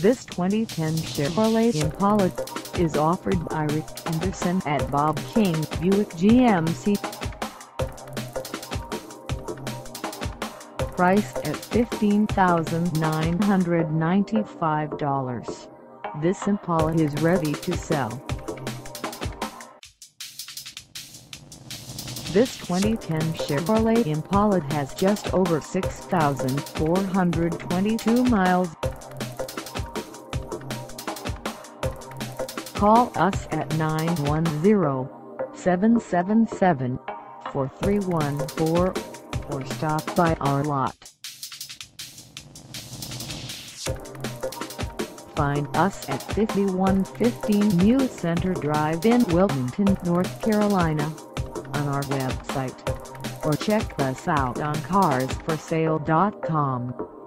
This 2010 Chevrolet Impala is offered by Rick Anderson at Bob King Buick GMC. Priced at $15,995, this Impala is ready to sell. This 2010 Chevrolet Impala has just over 6,422 miles. Call us at 910-777-4314 or stop by our lot. Find us at 5115 New Centre Drive in Wilmington, North Carolina on our website or check us out on carsforsale.com.